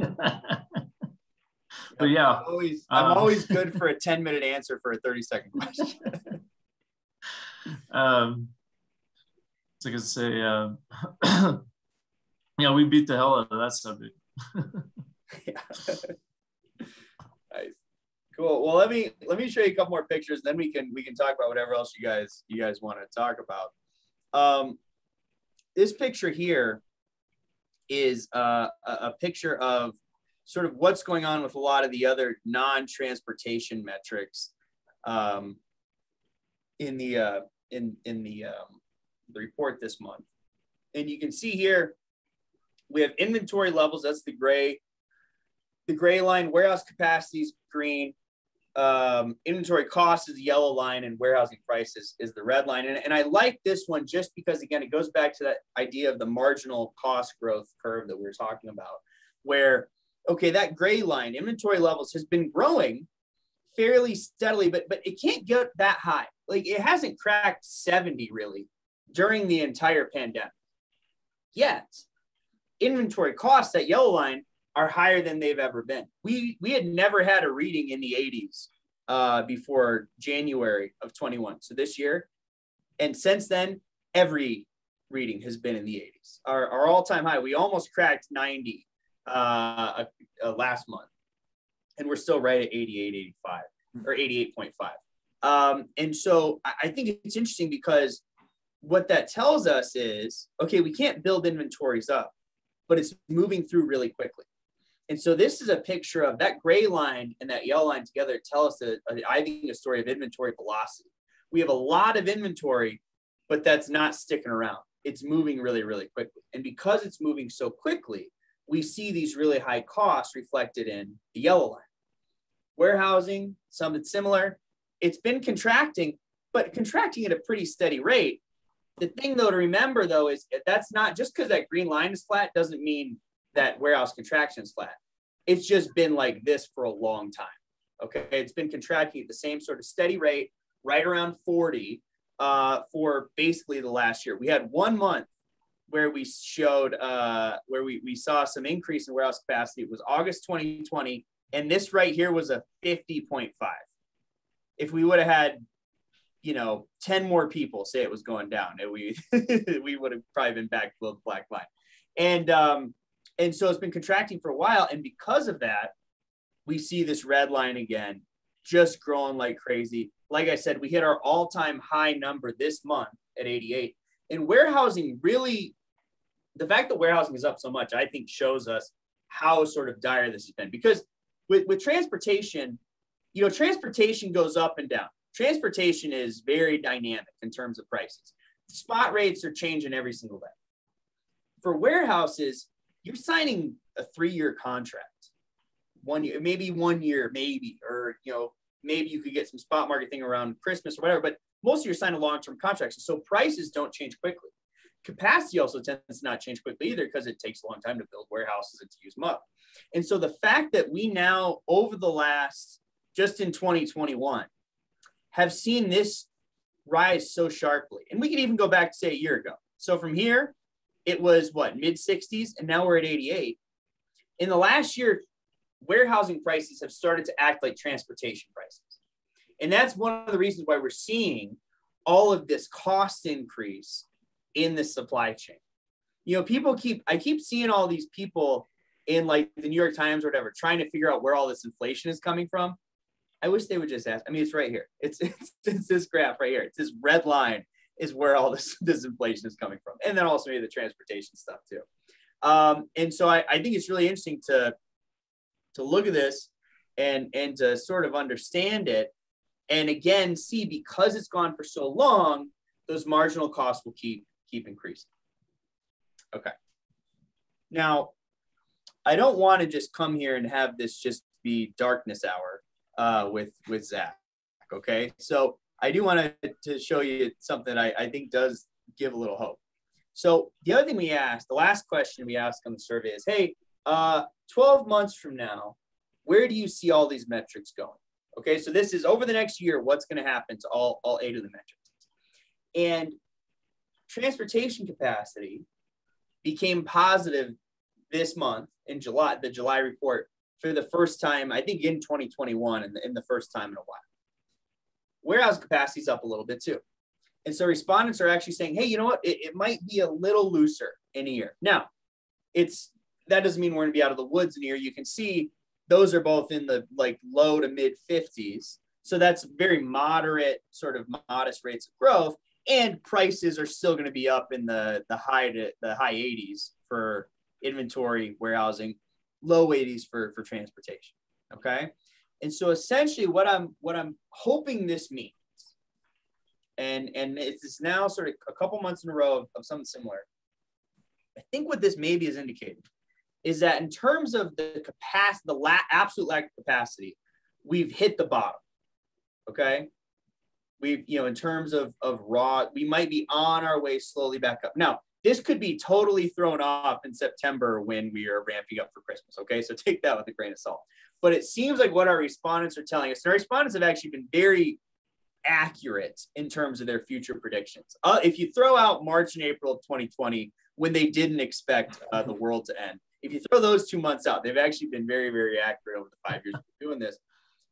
S3: yeah,
S2: I'm always, I'm um, always good for a 10 minute answer for a 30 second question.
S3: um, so I could say, uh, yeah, we beat the hell out of that subject.
S2: nice. Cool. Well, let me let me show you a couple more pictures, then we can we can talk about whatever else you guys you guys want to talk about. Um, this picture here is uh, a, picture of sort of what's going on with a lot of the other non-transportation metrics um, in the uh, in in the um, the report this month. And you can see here we have inventory levels. That's the gray the gray line. Warehouse capacities green um, inventory cost is the yellow line and warehousing prices is the red line. And, and I like this one just because, again, it goes back to that idea of the marginal cost growth curve that we were talking about, where, okay, that gray line, inventory levels has been growing fairly steadily, but, but it can't get that high. like it hasn't cracked 70 really during the entire pandemic. Yet, inventory costs that yellow line are higher than they've ever been. We we had never had a reading in the 80s uh, before January of 21. So this year, and since then, every reading has been in the 80s. Our, our all-time high, we almost cracked 90 uh, uh, last month, and we're still right at 88, 85 or 88.5. Um, and so I think it's interesting because what that tells us is okay, we can't build inventories up, but it's moving through really quickly. And so this is a picture of that gray line and that yellow line together tell us that uh, I think a story of inventory velocity. We have a lot of inventory, but that's not sticking around. It's moving really, really quickly. And because it's moving so quickly, we see these really high costs reflected in the yellow line. Warehousing, something similar. It's been contracting, but contracting at a pretty steady rate. The thing though to remember though is that's not just because that green line is flat doesn't mean that warehouse contraction is flat. It's just been like this for a long time. Okay, it's been contracting at the same sort of steady rate, right around 40 uh, for basically the last year. We had one month where we showed uh, where we, we saw some increase in warehouse capacity. It was August 2020, and this right here was a 50.5. If we would have had, you know, 10 more people say it was going down, it, we we would have probably been back below the black line. And um, and so it's been contracting for a while. And because of that, we see this red line again, just growing like crazy. Like I said, we hit our all time high number this month at 88. And warehousing really, the fact that warehousing is up so much, I think shows us how sort of dire this has been. Because with, with transportation, you know, transportation goes up and down. Transportation is very dynamic in terms of prices. Spot rates are changing every single day. For warehouses, you're signing a three-year contract, one year, maybe one year, maybe, or you know, maybe you could get some spot market thing around Christmas or whatever. But most of you are signing long-term contracts, so prices don't change quickly. Capacity also tends to not change quickly either because it takes a long time to build warehouses and to use them up. And so the fact that we now, over the last, just in 2021, have seen this rise so sharply, and we can even go back to say a year ago. So from here, it was what mid 60s and now we're at 88 in the last year warehousing prices have started to act like transportation prices. And that's one of the reasons why we're seeing all of this cost increase in the supply chain. You know people keep i keep seeing all these people in like the new york times or whatever trying to figure out where all this inflation is coming from. I wish they would just ask i mean it's right here. It's it's, it's this graph right here. It's this red line is where all this, this inflation is coming from. And then also maybe the transportation stuff too. Um, and so I, I think it's really interesting to, to look at this and, and to sort of understand it. And again, see, because it's gone for so long, those marginal costs will keep, keep increasing. Okay. Now, I don't want to just come here and have this just be darkness hour uh, with, with Zac. Okay. So I do want to, to show you something I, I think does give a little hope. So the other thing we asked, the last question we asked on the survey is, hey, uh, 12 months from now, where do you see all these metrics going? Okay, so this is over the next year, what's going to happen to all, all eight of the metrics? And transportation capacity became positive this month in July, the July report for the first time, I think in 2021 and in, in the first time in a while warehouse capacity is up a little bit too. And so respondents are actually saying, hey, you know what? It, it might be a little looser in a year. Now, it's that doesn't mean we're going to be out of the woods in a year. You can see those are both in the like low to mid 50s. So that's very moderate, sort of modest rates of growth. And prices are still going to be up in the the high to the high 80s for inventory warehousing, low 80s for for transportation. Okay. And so essentially what I'm what I'm hoping this means, and and it's now sort of a couple months in a row of, of something similar. I think what this maybe is indicating is that in terms of the capacity, the la- absolute lack of capacity, we've hit the bottom. Okay. We've, you know, in terms of, of raw, we might be on our way slowly back up. Now, this could be totally thrown off in September when we are ramping up for Christmas. Okay. So take that with a grain of salt. But it seems like what our respondents are telling us, our respondents have actually been very accurate in terms of their future predictions. Uh, if you throw out March and April of 2020, when they didn't expect uh, the world to end, if you throw those two months out, they've actually been very, very accurate over the five years doing this.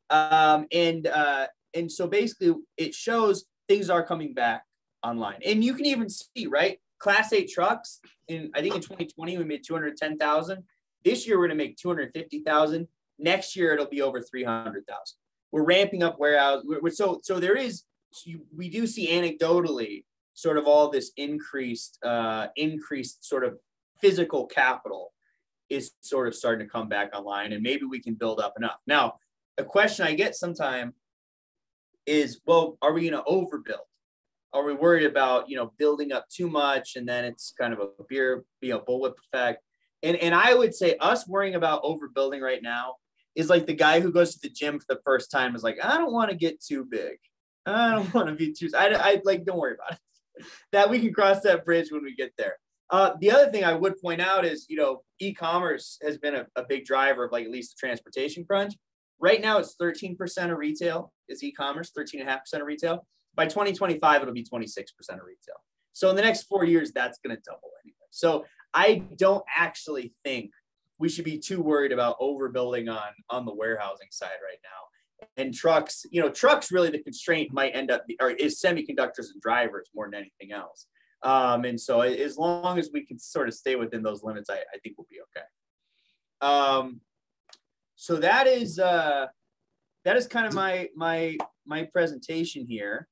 S2: Um, and uh, and so basically, it shows things are coming back online, and you can even see right Class 8 trucks. In I think in 2020 we made 210,000. This year we're going to make 250,000. Next year it'll be over 300,000. We're ramping up warehouse. We're, so so there is we do see anecdotally sort of all this increased uh, increased sort of physical capital is sort of starting to come back online, and maybe we can build up enough. Now, a question I get sometime is, well, are we going to overbuild? Are we worried about you know building up too much and then it's kind of a beer, you know, bullwhip effect? And and I would say us worrying about overbuilding right now is like the guy who goes to the gym for the first time is like, I don't want to get too big. I don't want to be too. I, I like. Don't worry about it. that we can cross that bridge when we get there. Uh, the other thing I would point out is, you know, e-commerce has been a, a big driver of like at least the transportation crunch. Right now, it's 13% of retail is e-commerce, 13.5% of retail. By 2025, it'll be 26% of retail. So in the next four years, that's going to double anyway. So I don't actually think we should be too worried about overbuilding on on the warehousing side right now. And trucks, you know, trucks really the constraint might end up or is semiconductors and drivers more than anything else. Um, and so as long as we can sort of stay within those limits, I, I think we'll be okay. Um, so that is uh, that is kind of my my my presentation here.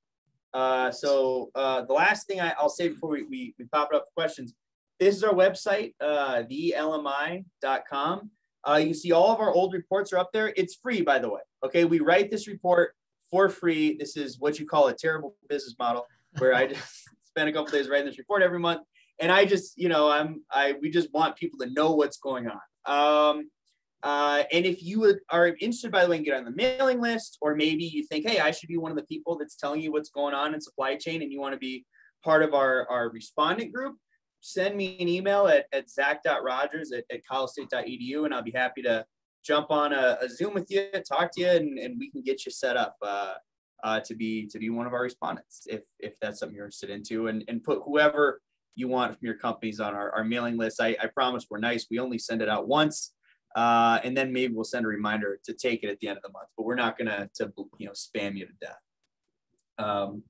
S2: Uh, so uh, the last thing I, will say before we, we, we pop it up for questions, this is our website, uh, thelmi.com. Uh, you see all of our old reports are up there. It's free, by the way. Okay, we write this report for free. This is what you call a terrible business model, where I just spend a couple days writing this report every month, and I just, you know, I'm, I, we just want people to know what's going on. Um, uh, and if you are interested, by the way, and get on the mailing list, or maybe you think, hey, I should be one of the people that's telling you what's going on in supply chain, and you want to be part of our, our respondent group, send me an email at, at zach.rogers at, at colostate.edu, and I'll be happy to jump on a, a Zoom with you, talk to you, and, and we can get you set up uh, uh, to be to be one of our respondents if if that's something you're interested into, and and put whoever you want from your companies on our, our mailing list. I, I promise we're nice. We only send it out once. Uh, and then maybe we'll send a reminder to take it at the end of the month, but we're not gonna to you know spam you to death. Um,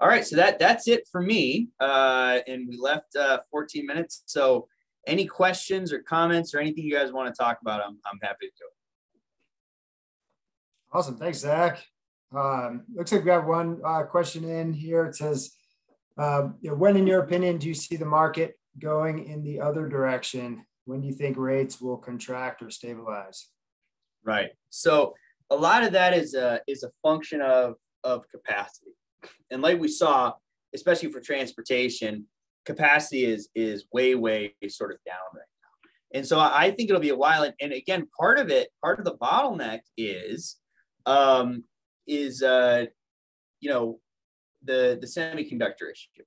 S2: all right, so that that's it for me, uh, and we left uh, 14 minutes. So any questions or comments or anything you guys want to talk about, I'm I'm happy to do it.
S1: Awesome, thanks, Zac. Um, looks like we have one uh, question in here. It says, uh, you know, when, in your opinion, do you see the market going in the other direction? When do you think rates will contract or stabilize?
S2: Right. So a lot of that is a is a function of of capacity, and like we saw, especially for transportation, capacity is is way way sort of down right now. And so I think it'll be a while. And, and again, part of it, part of the bottleneck is um, is uh, you know the the semiconductor issue.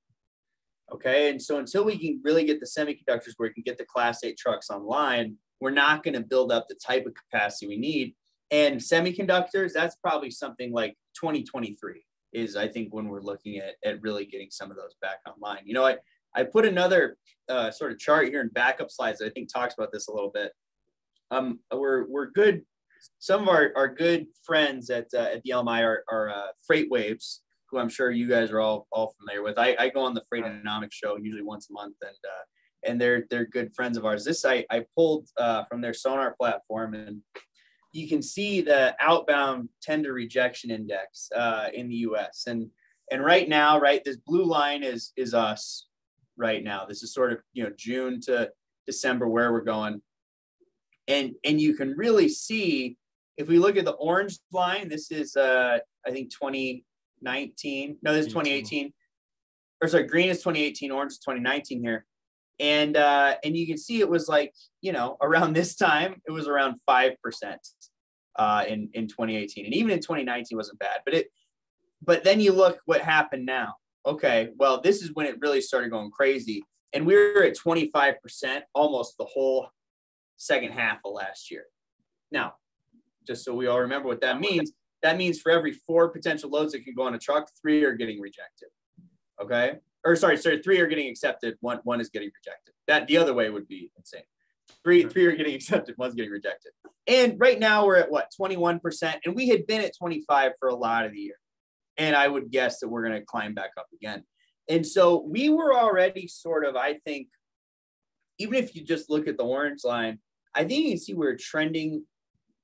S2: Okay. And so until we can really get the semiconductors where we can get the class eight trucks online, we're not going to build up the type of capacity we need. And semiconductors, that's probably something like 2023 is I think when we're looking at, at really getting some of those back online. You know, I, I put another uh, sort of chart here in backup slides that I think talks about this a little bit. Um, we're, we're good. Some of our, our good friends at, uh, at the LMI are, are uh, FreightWaves who I'm sure you guys are all all familiar with. I, I go on the Freightonomics show usually once a month, and uh, and they're they're good friends of ours. This I I pulled uh, from their sonar platform, and you can see the outbound tender rejection index uh, in the U.S. and and right now, right, this blue line is is us right now. This is sort of you know June to December where we're going, and and you can really see if we look at the orange line. This is uh, I think 20 19. No, this is 2018. Or sorry, green is 2018, orange is 2019 here. And uh, and you can see it was like, you know, around this time, it was around 5% uh, in, in 2018. And even in 2019 wasn't bad. But it but then you look what happened now. Okay, well, this is when it really started going crazy. And we were at 25% almost the whole second half of last year. Now, just so we all remember what that means, that means for every four potential loads that can go on a truck, three are getting rejected. Okay. Or sorry, sorry, three are getting accepted, one one is getting rejected. That the other way would be insane. Three, three are getting accepted, one's getting rejected. And right now we're at what 21%. And we had been at 25 for a lot of the year. And I would guess that we're going to climb back up again. And so we were already sort of, I think, even if you just look at the orange line, I think you can see we're trending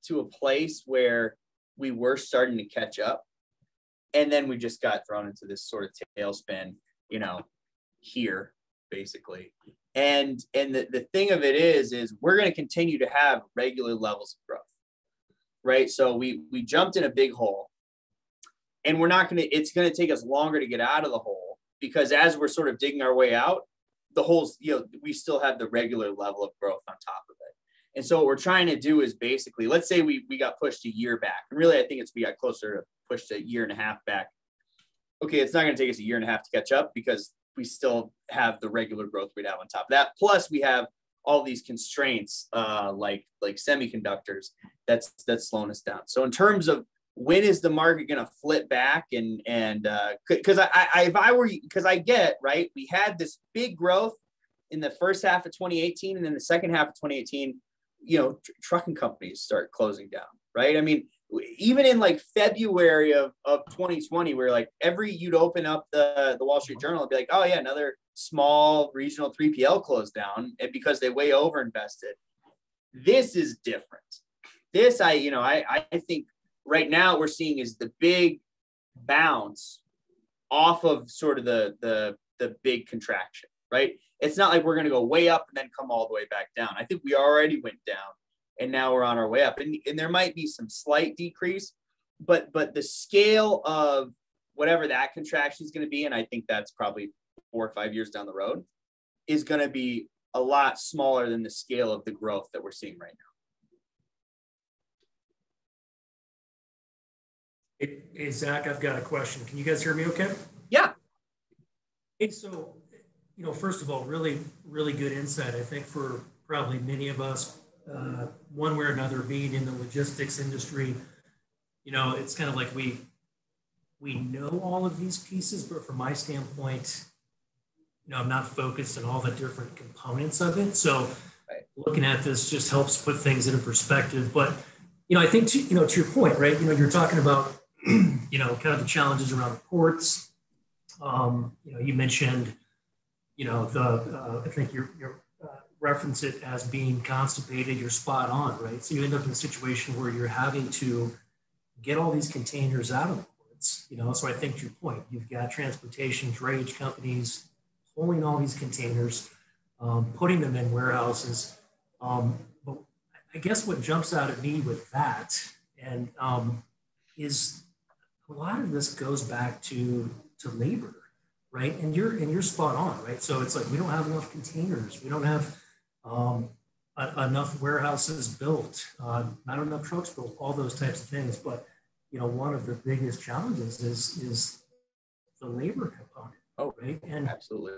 S2: to a place where we were starting to catch up. And then we just got thrown into this sort of tailspin, you know, here basically. And and the, the thing of it is, is we're going to continue to have regular levels of growth. Right. So we we jumped in a big hole. And we're not gonna, it's gonna take us longer to get out of the hole because as we're sort of digging our way out, the holes, you know, we still have the regular level of growth on top of it. And so what we're trying to do is basically, let's say we we got pushed a year back. And really, I think it's we got closer to pushed a year and a half back. Okay, it's not going to take us a year and a half to catch up because we still have the regular growth we'd have on top of that. Plus, we have all these constraints uh, like like semiconductors that's that's slowing us down. So in terms of when is the market going to flip back and and because uh, I, I if I were because I get right we had this big growth in the first half of 2018 and then the second half of 2018 you know tr- trucking companies start closing down right I mean even in like February of, of 2020, where like every you'd open up the, the Wall Street Journal and be like, oh yeah, another small regional 3PL closed down and because they way over invested. This is different. This I, you know, I, I think right now we're seeing is the big bounce off of sort of the the the big contraction, right? It's not like we're going to go way up and then come all the way back down. I think we already went down and now we're on our way up. And, and there might be some slight decrease, but but the scale of whatever that contraction is going to be, and I think that's probably four or five years down the road, is going to be a lot smaller than the scale of the growth that we're seeing right now.
S5: Hey, Zac, I've got a question. Can you guys hear me okay?
S2: Yeah.
S5: Hey, so, you know, first of all, really, really good insight, I think, for probably many of us uh, one way or another being in the logistics industry. You know it's kind of like we we know all of these pieces but from my standpoint you know i'm not focused on all the different components of it. So looking at this just helps put things into perspective. But you know i think to, you know to your point right you know you're talking about you know kind of the challenges around the ports. Um, you know you mentioned you know the uh, i think you're, you're reference it as being constipated, you're spot on, right? So you end up in a situation where you're having to get all these containers out of the ports, you know. So I think to your point, you've got transportation, drayage companies pulling all these containers, um, putting them in warehouses. Um, but I guess what jumps out at me with that and um, is a lot of this goes back to to labor, right? And you're and you're spot on, right? So it's like we don't have enough containers, we don't have um, enough warehouses built, uh, not enough trucks built, all those types of things. But you know, one of the biggest challenges is is the labor component.
S2: Oh, right, and absolutely.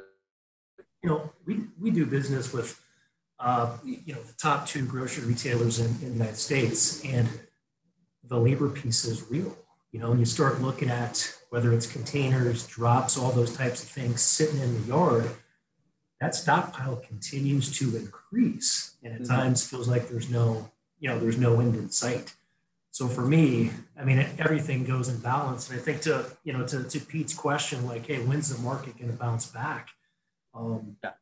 S5: You know, we we do business with uh, you know the top two grocery retailers in, in the United States, and the labor piece is real. You know, when you start looking at whether it's containers, drops, all those types of things sitting in the yard that stockpile continues to increase. And at mm-hmm. times feels like there's no you know there's no end in sight. So for me i mean everything goes in balance. And i think to you know to, to pete's question like hey when's the market going to bounce back? Um, yeah.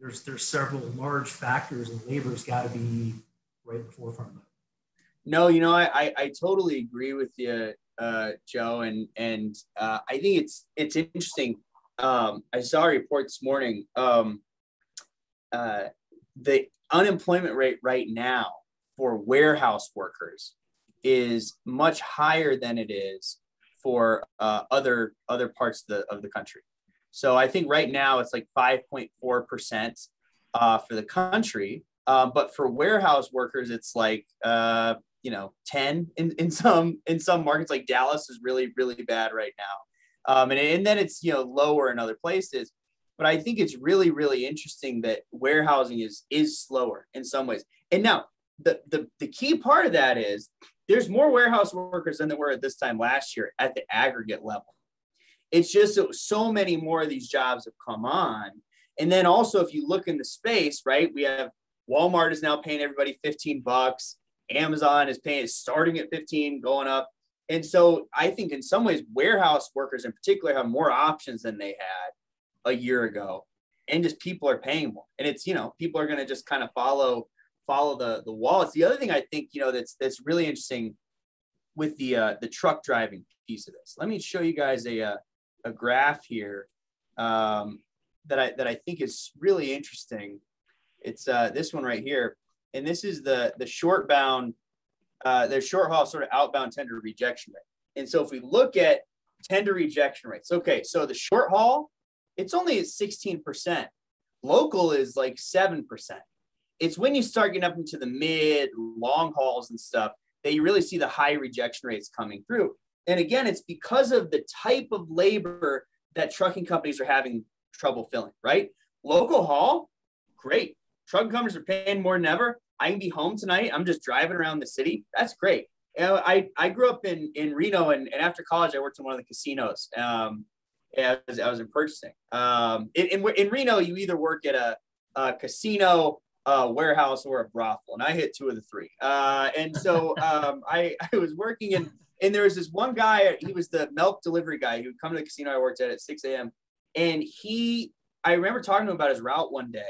S5: there's there's several large factors and labor's got to be right in the forefront of it.
S2: No you know i i, I totally agree with you uh, joe and and uh, i think it's it's interesting um, I saw a report this morning. Um, uh, the unemployment rate right now for warehouse workers is much higher than it is for uh, other other parts of the of the country. So I think right now it's like 5.4 percent uh, for the country, um, but for warehouse workers it's like uh, you know 10 in, in some in some markets like Dallas is really really bad right now. Um, and, and then it's, you know, lower in other places. But I think it's really, really interesting that warehousing is is slower in some ways. And now the, the, the key part of that is there's more warehouse workers than there were at this time last year at the aggregate level. It's just so, so many more of these jobs have come on. And then also, if you look in the space, right, we have Walmart is now paying everybody 15 bucks. Amazon is paying starting at 15, going up. And so I think in some ways, warehouse workers in particular have more options than they had a year ago. And just people are paying more. And it's, you know, people are going to just kind of follow follow the the wallets. The other thing I think, you know, that's that's really interesting with the uh, the truck driving piece of this. Let me show you guys a uh, a graph here um, that I that I think is really interesting. It's uh, this one right here, and this is the the short bound uh, their short haul sort of outbound tender rejection rate. And so if we look at tender rejection rates, okay, so the short haul, it's only at 16%. Local is like 7%. It's when you start getting up into the mid, long hauls and stuff that you really see the high rejection rates coming through. And again, it's because of the type of labor that trucking companies are having trouble filling, right? Local haul, great. Truck companies are paying more than ever. I can be home tonight. I'm just driving around the city. That's great. You know, I, I grew up in, in Reno and, and after college, I worked in one of the casinos. Um, as I was in purchasing. Um, in, in, in, Reno, you either work at a, a casino, a warehouse, or a brothel, and I hit two of the three. Uh, and so um, I, I was working in, and there was this one guy. He was the milk delivery guy who would come to the casino I worked at at 6 a.m. And he, I remember talking to him about his route one day,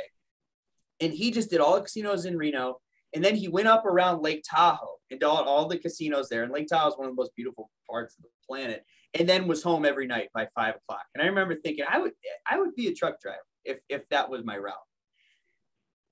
S2: and he just did all the casinos in Reno. And then he went up around Lake Tahoe and all, all the casinos there. And Lake Tahoe is one of the most beautiful parts of the planet. And then was home every night by five o'clock. And I remember thinking, I would, I would be a truck driver if, if that was my route.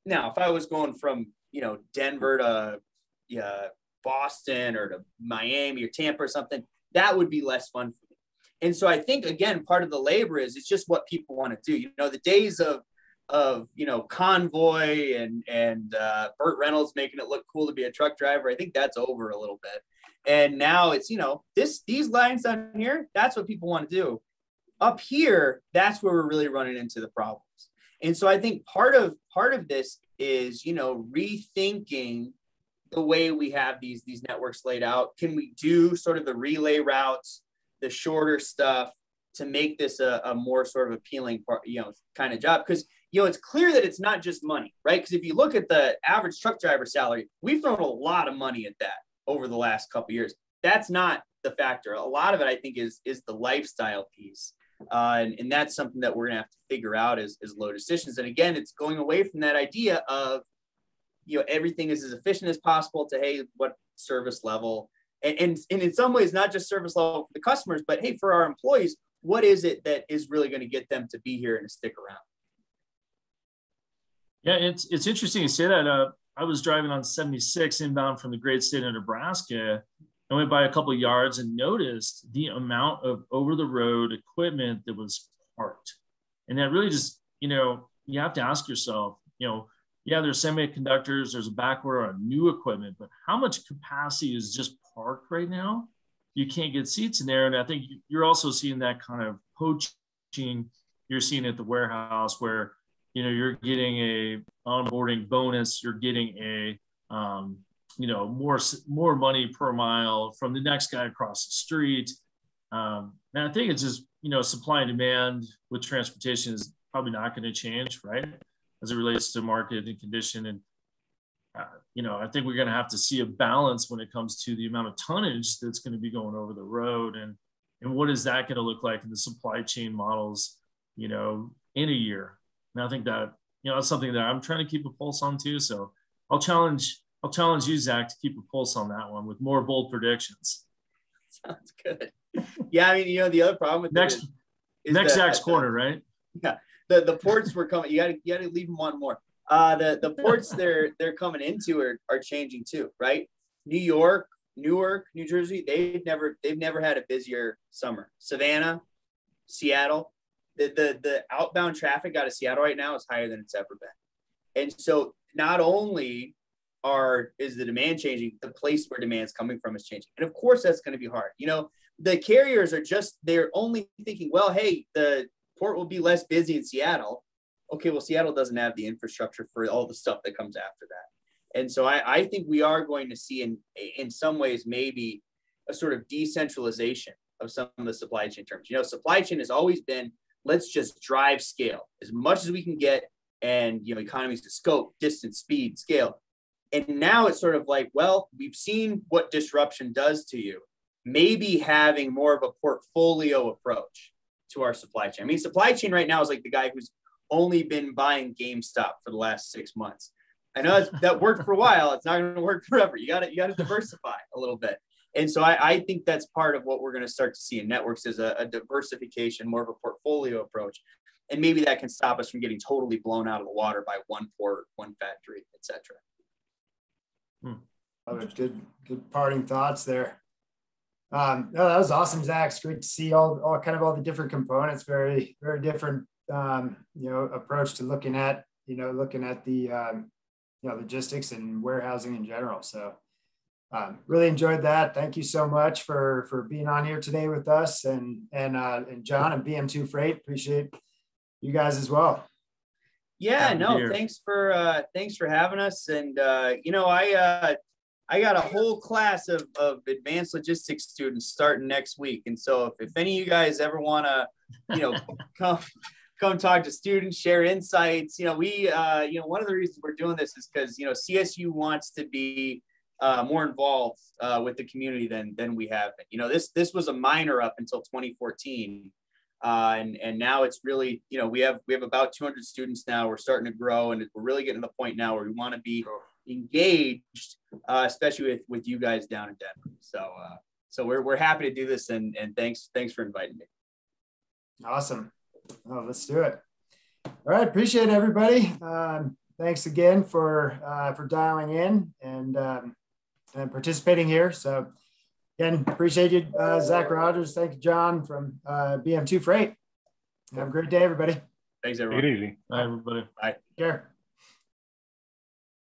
S2: Now, if I was going from, you know, Denver to yeah, Boston or to Miami or Tampa or something, that would be less fun for me. And so I think again, part of the labor is it's just what people want to do. You know, the days of of you know convoy and and uh, Burt Reynolds making it look cool to be a truck driver. I think that's over a little bit. And now it's you know this these lines down here. That's what people want to do. Up here, that's where we're really running into the problems. And so I think part of part of this is you know rethinking the way we have these these networks laid out. Can we do sort of the relay routes, the shorter stuff? to make this a, a more sort of appealing part, you know, kind of job. Because you know, it's clear that it's not just money, right? Because if you look at the average truck driver salary, we've thrown a lot of money at that over the last couple years. That's not the factor. A lot of it, I think, is is the lifestyle piece. Uh, and, and that's something that we're gonna have to figure out as, as low decisions. And again, it's going away from that idea of, you know, everything is as efficient as possible to, hey, what service level? And, and, and in some ways, not just service level for the customers, but hey, for our employees, what is it that is really going to get them to be here and to stick around?
S3: Yeah, it's it's interesting you say that. Uh, I was driving on 76 inbound from the great state of Nebraska. I went by a couple yards and noticed the amount of over the road equipment that was parked. And that really just, you know, you have to ask yourself, you know, yeah, there's semiconductors, there's a backorder on new equipment, but how much capacity is just parked right now? You can't get seats in there. And I think you're also seeing that kind of poaching you're seeing at the warehouse where you know you're getting a onboarding bonus you're getting a um, you know more more money per mile from the next guy across the street. Um, and i think it's just you know supply and demand with transportation is probably not going to change right? As it relates to market and condition and uh, you know i think we're going to have to see a balance when it comes to the amount of tonnage that's going to be going over the road and and what is that going to look like in the supply chain models you know in a year and I think that, you know, that's something that I'm trying to keep a pulse on too. So I'll challenge, I'll challenge you, Zac, to keep a pulse on that one with more bold predictions.
S2: Sounds good. Yeah. I mean, you know, the other problem with
S3: next, is, next Zac's corner, right?
S2: Yeah. The, the ports were coming. You got to, you got to leave them one more. Uh, the, the ports they're, they're coming into are, are changing too, right? New York, Newark, New Jersey, they've never, they've never had a busier summer. Savannah, Seattle, the, the, the outbound traffic out of Seattle right now is higher than it's ever been. And so not only are is the demand changing, the place where demand is coming from is changing. And of course that's going to be hard. You know, the carriers are just they're only thinking, well, hey, the port will be less busy in Seattle. Okay, well, Seattle doesn't have the infrastructure for all the stuff that comes after that. And so I, I think we are going to see in in some ways maybe a sort of decentralization of some of the supply chain terms. You know, supply chain has always been let's just drive scale as much as we can get and you know economies of scope, distance, speed, scale. And now it's sort of like, well, we've seen what disruption does to you. Maybe having more of a portfolio approach to our supply chain. I mean, supply chain right now is like the guy who's only been buying GameStop for the last six months. I know that worked for a while. It's not going to work forever. You got to you got to diversify a little bit. And so I, I, think that's part of what we're going to start to see in networks is a, a, diversification, more of a portfolio approach. And maybe that can stop us from getting totally blown out of the water by one port, one factory, etc.
S1: Hmm. Good, good parting thoughts there. Um, no, that was awesome, Zac. It's great to see all, all kind of all the different components. Very, very different, um, you know, approach to looking at, you know, looking at the, um, you know, logistics and warehousing in general. So, um, really enjoyed that. Thank you so much for for being on here today with us, and and uh, and John and BM2 Freight. Appreciate you guys as well.
S2: Yeah, no, here. thanks for uh, thanks for having us. And uh, you know, I uh, I got a whole class of, of advanced logistics students starting next week. And so if, if any of you guys ever want to, you know, come come talk to students, share insights, you know, we uh, you know, one of the reasons we're doing this is because you know CSU wants to be uh, more involved uh, with the community than than we have been. You know, this this was a minor up until 2014, uh, and and now it's really you know we have we have about 200 students now. We're starting to grow, and we're really getting to the point now where we want to be engaged, uh, especially with with you guys down in Denver. So uh, so we're we're happy to do this, and and thanks thanks for inviting me.
S1: Awesome. Oh, let's do it. All right, appreciate it, everybody. Um, thanks again for uh, for dialing in, and um, and participating here. So again, appreciate you, uh, Zac Rogers. Thank you, John from uh, BM2 Freight. Have a great day, everybody.
S2: Thanks, everyone.
S4: Take it easy.
S3: Bye, everybody.
S2: Bye.
S1: Take care.